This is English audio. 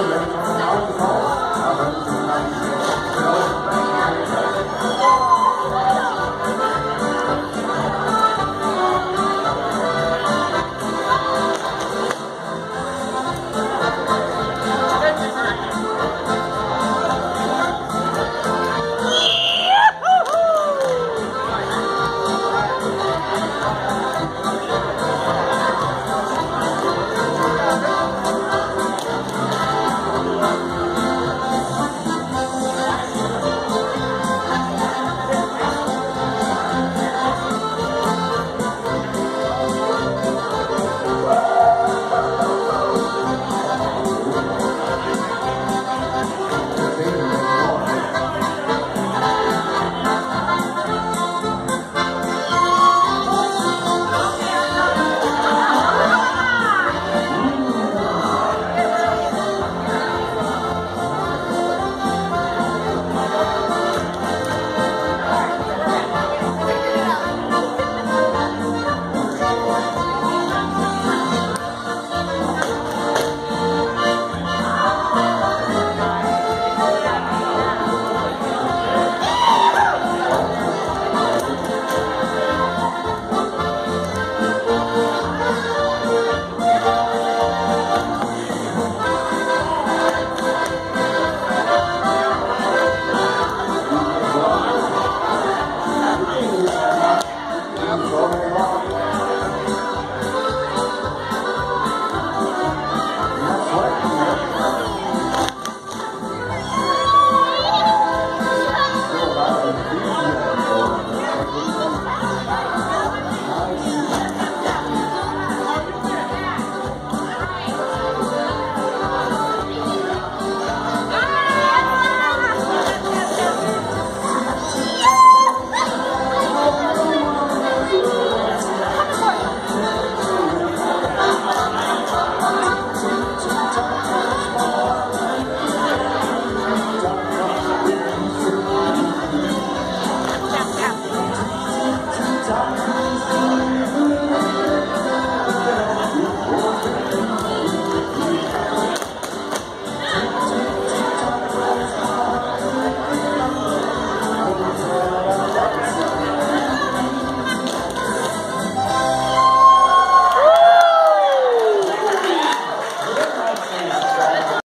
Amen.